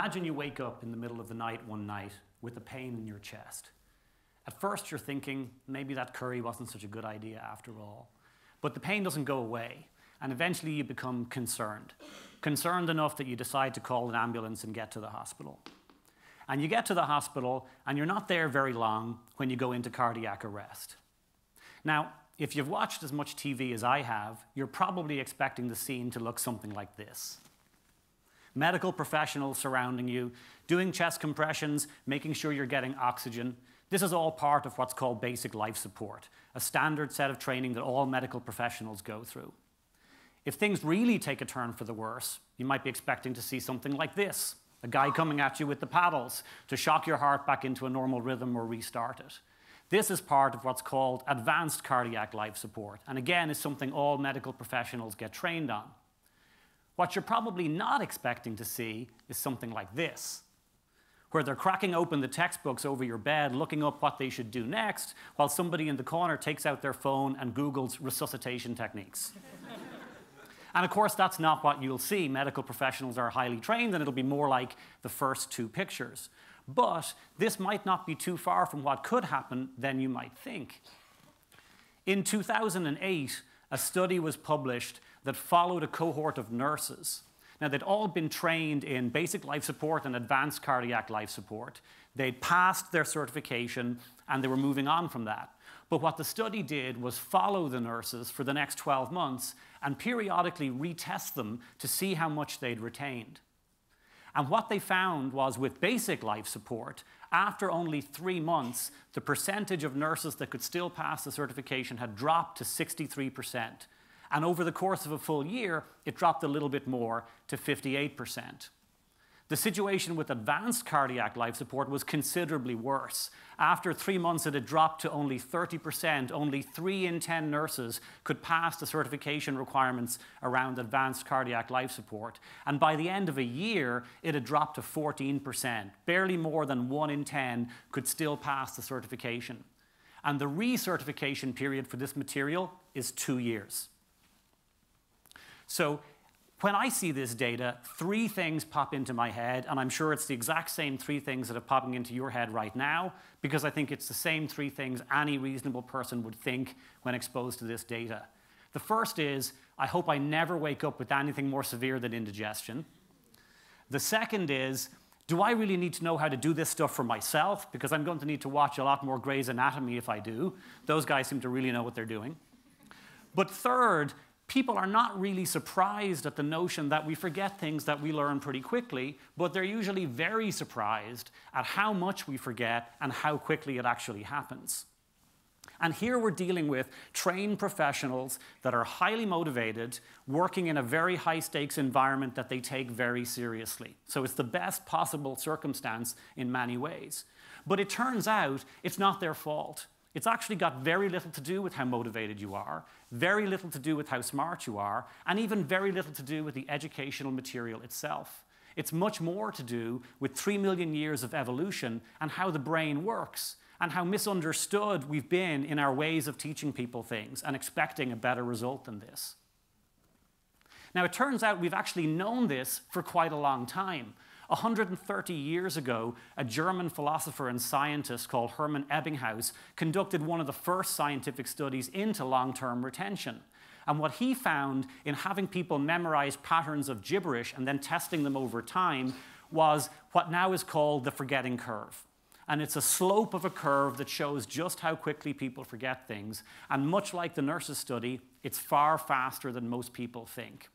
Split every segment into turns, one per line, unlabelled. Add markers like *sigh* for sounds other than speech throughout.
Imagine you wake up in the middle of the night one night with a pain in your chest. At first, you're thinking maybe that curry wasn't such a good idea after all. But the pain doesn't go away, and eventually you become concerned. Concerned enough that you decide to call an ambulance and get to the hospital. And you get to the hospital, and you're not there very long when you go into cardiac arrest. Now, if you've watched as much TV as I have, you're probably expecting the scene to look something like this. Medical professionals surrounding you, doing chest compressions, making sure you're getting oxygen. This is all part of what's called basic life support, a standard set of training that all medical professionals go through. If things really take a turn for the worse, you might be expecting to see something like this a guy coming at you with the paddles to shock your heart back into a normal rhythm or restart it. This is part of what's called advanced cardiac life support, and again, is something all medical professionals get trained on. What you're probably not expecting to see is something like this, where they're cracking open the textbooks over your bed, looking up what they should do next, while somebody in the corner takes out their phone and Googles resuscitation techniques. *laughs* and of course, that's not what you'll see. Medical professionals are highly trained, and it'll be more like the first two pictures. But this might not be too far from what could happen than you might think. In 2008, a study was published that followed a cohort of nurses. Now, they'd all been trained in basic life support and advanced cardiac life support. They'd passed their certification and they were moving on from that. But what the study did was follow the nurses for the next 12 months and periodically retest them to see how much they'd retained. And what they found was with basic life support, after only three months, the percentage of nurses that could still pass the certification had dropped to 63%. And over the course of a full year, it dropped a little bit more to 58%. The situation with advanced cardiac life support was considerably worse. After three months, it had dropped to only 30%. Only three in 10 nurses could pass the certification requirements around advanced cardiac life support. And by the end of a year, it had dropped to 14%. Barely more than one in 10 could still pass the certification. And the recertification period for this material is two years. So when I see this data, three things pop into my head, and I'm sure it's the exact same three things that are popping into your head right now, because I think it's the same three things any reasonable person would think when exposed to this data. The first is, I hope I never wake up with anything more severe than indigestion. The second is, do I really need to know how to do this stuff for myself? Because I'm going to need to watch a lot more Grey's Anatomy if I do. Those guys seem to really know what they're doing. But third, people are not really surprised at the notion that we forget things that we learn pretty quickly, but they're usually very surprised at how much we forget and how quickly it actually happens. And here we're dealing with trained professionals that are highly motivated, working in a very high stakes environment that they take very seriously. So it's the best possible circumstance in many ways. But it turns out it's not their fault. It's actually got very little to do with how motivated you are, very little to do with how smart you are, and even very little to do with the educational material itself. It's much more to do with three million years of evolution and how the brain works, and how misunderstood we've been in our ways of teaching people things and expecting a better result than this. Now, it turns out we've actually known this for quite a long time. 130 years ago, a German philosopher and scientist called Hermann Ebbinghaus conducted one of the first scientific studies into long term retention. And what he found in having people memorize patterns of gibberish and then testing them over time was what now is called the forgetting curve. And it's a slope of a curve that shows just how quickly people forget things. And much like the nurses study, it's far faster than most people think.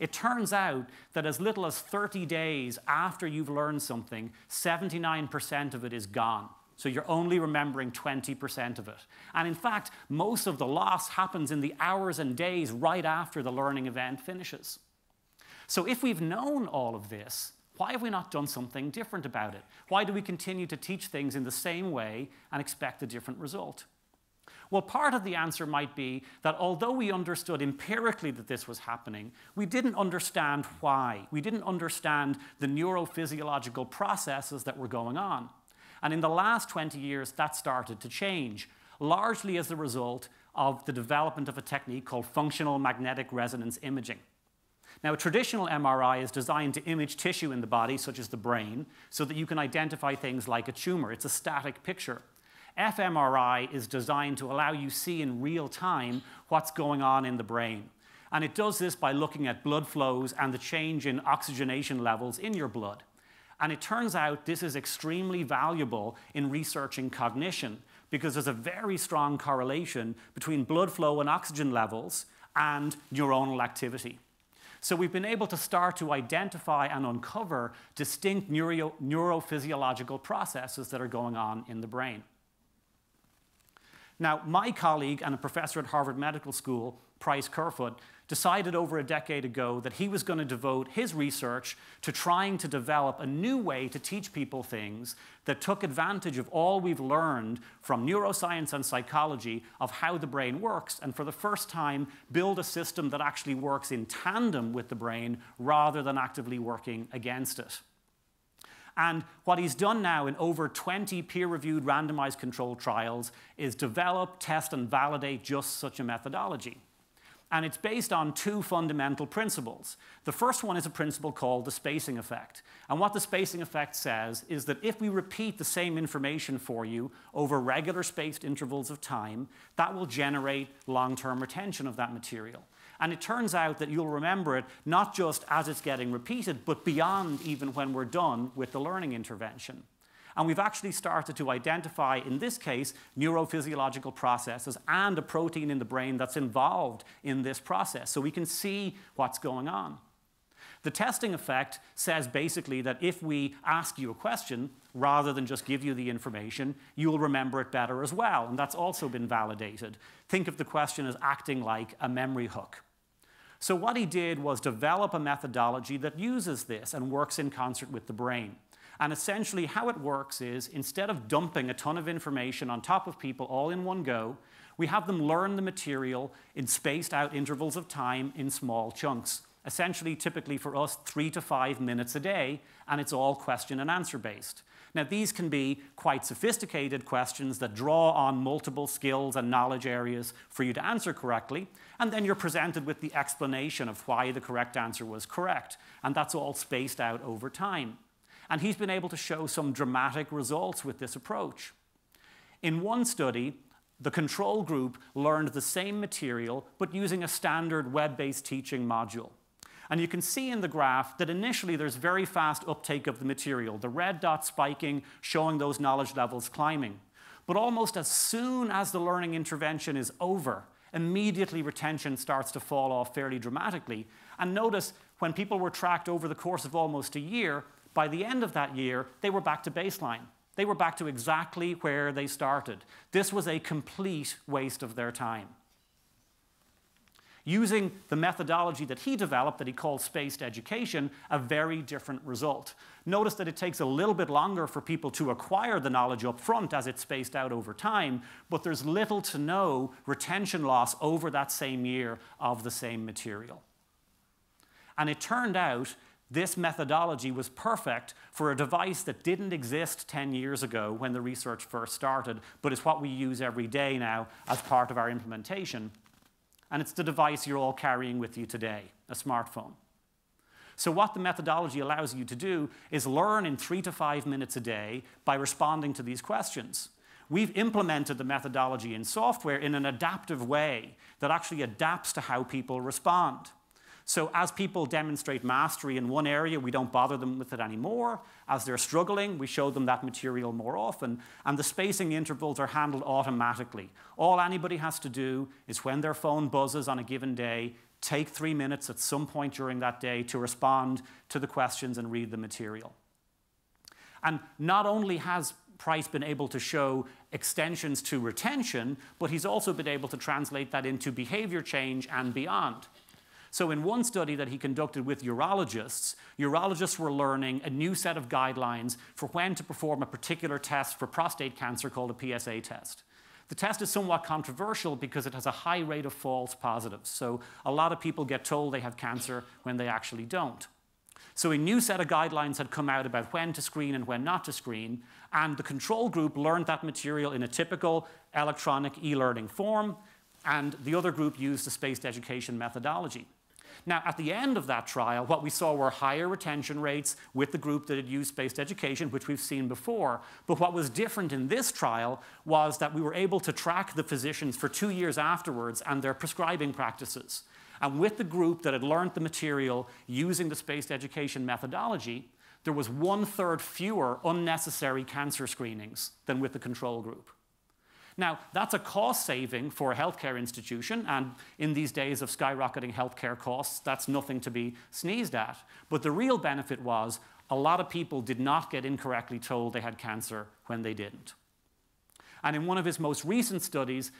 It turns out that as little as 30 days after you've learned something, 79% of it is gone. So you're only remembering 20% of it. And in fact, most of the loss happens in the hours and days right after the learning event finishes. So if we've known all of this, why have we not done something different about it? Why do we continue to teach things in the same way and expect a different result? Well, part of the answer might be that although we understood empirically that this was happening, we didn't understand why. We didn't understand the neurophysiological processes that were going on. And in the last 20 years, that started to change, largely as a result of the development of a technique called functional magnetic resonance imaging. Now, a traditional MRI is designed to image tissue in the body, such as the brain, so that you can identify things like a tumor. It's a static picture. fMRI is designed to allow you see in real time what's going on in the brain. And it does this by looking at blood flows and the change in oxygenation levels in your blood. And it turns out this is extremely valuable in researching cognition because there's a very strong correlation between blood flow and oxygen levels and neuronal activity. So we've been able to start to identify and uncover distinct neuro neurophysiological processes that are going on in the brain. Now, my colleague and a professor at Harvard Medical School, Price Kerfoot, decided over a decade ago that he was going to devote his research to trying to develop a new way to teach people things that took advantage of all we've learned from neuroscience and psychology of how the brain works, and for the first time, build a system that actually works in tandem with the brain rather than actively working against it. And what he's done now in over 20 peer reviewed randomized controlled trials is develop, test, and validate just such a methodology. And it's based on two fundamental principles. The first one is a principle called the spacing effect. And what the spacing effect says is that if we repeat the same information for you over regular spaced intervals of time, that will generate long term retention of that material. And it turns out that you'll remember it not just as it's getting repeated, but beyond even when we're done with the learning intervention. And we've actually started to identify, in this case, neurophysiological processes and a protein in the brain that's involved in this process. So we can see what's going on. The testing effect says basically that if we ask you a question, rather than just give you the information, you'll remember it better as well. And that's also been validated. Think of the question as acting like a memory hook. So what he did was develop a methodology that uses this and works in concert with the brain. And essentially, how it works is instead of dumping a ton of information on top of people all in one go, we have them learn the material in spaced out intervals of time in small chunks. Essentially, typically for us, three to five minutes a day, and it's all question and answer based. Now, these can be quite sophisticated questions that draw on multiple skills and knowledge areas for you to answer correctly, and then you're presented with the explanation of why the correct answer was correct, and that's all spaced out over time. And he's been able to show some dramatic results with this approach. In one study, the control group learned the same material, but using a standard web-based teaching module. And you can see in the graph that initially there's very fast uptake of the material, the red dot spiking, showing those knowledge levels climbing. But almost as soon as the learning intervention is over, immediately retention starts to fall off fairly dramatically. And notice when people were tracked over the course of almost a year, by the end of that year, they were back to baseline. They were back to exactly where they started. This was a complete waste of their time. Using the methodology that he developed, that he called spaced education, a very different result. Notice that it takes a little bit longer for people to acquire the knowledge up front as it's spaced out over time, but there's little to no retention loss over that same year of the same material. And it turned out this methodology was perfect for a device that didn't exist 10 years ago when the research first started, but is what we use every day now as part of our implementation. And it's the device you're all carrying with you today, a smartphone. So what the methodology allows you to do is learn in three to five minutes a day by responding to these questions. We've implemented the methodology in software in an adaptive way that actually adapts to how people respond. So as people demonstrate mastery in one area, we don't bother them with it anymore. As they're struggling, we show them that material more often. And the spacing intervals are handled automatically. All anybody has to do is when their phone buzzes on a given day, take three minutes at some point during that day to respond to the questions and read the material. And not only has Price been able to show extensions to retention, but he's also been able to translate that into behavior change and beyond. So in one study that he conducted with urologists, urologists were learning a new set of guidelines for when to perform a particular test for prostate cancer called a PSA test. The test is somewhat controversial because it has a high rate of false positives. So a lot of people get told they have cancer when they actually don't. So a new set of guidelines had come out about when to screen and when not to screen, and the control group learned that material in a typical electronic e-learning form, and the other group used the spaced education methodology. Now, at the end of that trial, what we saw were higher retention rates with the group that had used spaced education, which we've seen before. But what was different in this trial was that we were able to track the physicians for two years afterwards and their prescribing practices. And with the group that had learned the material using the spaced education methodology, there was one third fewer unnecessary cancer screenings than with the control group. Now, that's a cost saving for a healthcare institution, and in these days of skyrocketing healthcare costs, that's nothing to be sneezed at. But the real benefit was a lot of people did not get incorrectly told they had cancer when they didn't. And in one of his most recent studies,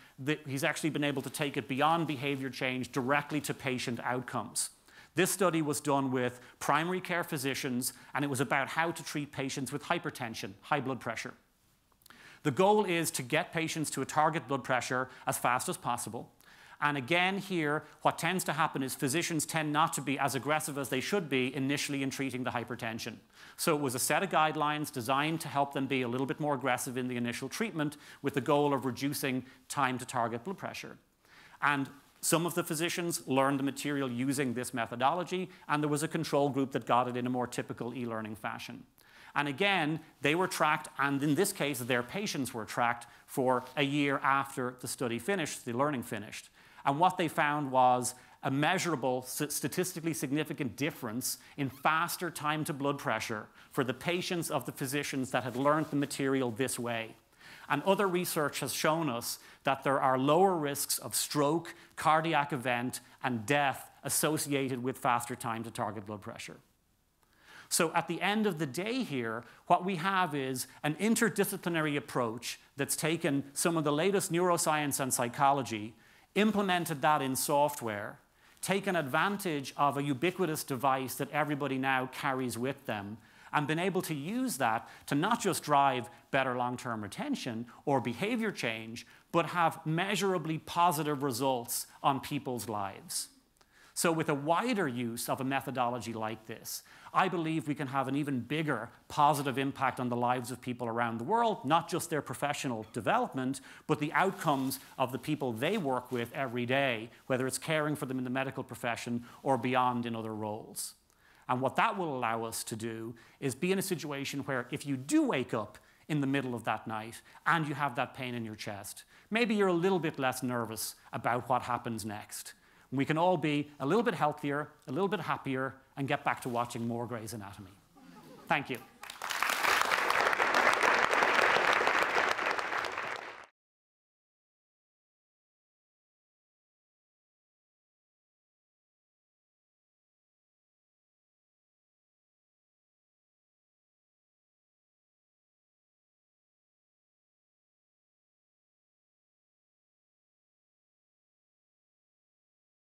he's actually been able to take it beyond behavior change directly to patient outcomes. This study was done with primary care physicians, and it was about how to treat patients with hypertension, high blood pressure. The goal is to get patients to a target blood pressure as fast as possible. And again, here, what tends to happen is physicians tend not to be as aggressive as they should be initially in treating the hypertension. So it was a set of guidelines designed to help them be a little bit more aggressive in the initial treatment with the goal of reducing time to target blood pressure. And some of the physicians learned the material using this methodology, and there was a control group that got it in a more typical e-learning fashion. And again, they were tracked, and in this case, their patients were tracked for a year after the study finished, the learning finished. And what they found was a measurable, statistically significant difference in faster time to blood pressure for the patients of the physicians that had learned the material this way. And other research has shown us that there are lower risks of stroke, cardiac event, and death associated with faster time to target blood pressure. So at the end of the day here, what we have is an interdisciplinary approach that's taken some of the latest neuroscience and psychology implemented that in software, taken advantage of a ubiquitous device that everybody now carries with them, and been able to use that to not just drive better long term retention or behavior change, but have measurably positive results on people's lives. So, with a wider use of a methodology like this, I believe we can have an even bigger positive impact on the lives of people around the world, not just their professional development, but the outcomes of the people they work with every day, whether it's caring for them in the medical profession or beyond in other roles. And what that will allow us to do is be in a situation where if you do wake up in the middle of that night and you have that pain in your chest, maybe you're a little bit less nervous about what happens next. We can all be a little bit healthier, a little bit happier, and get back to watching more Grey's Anatomy. Thank you.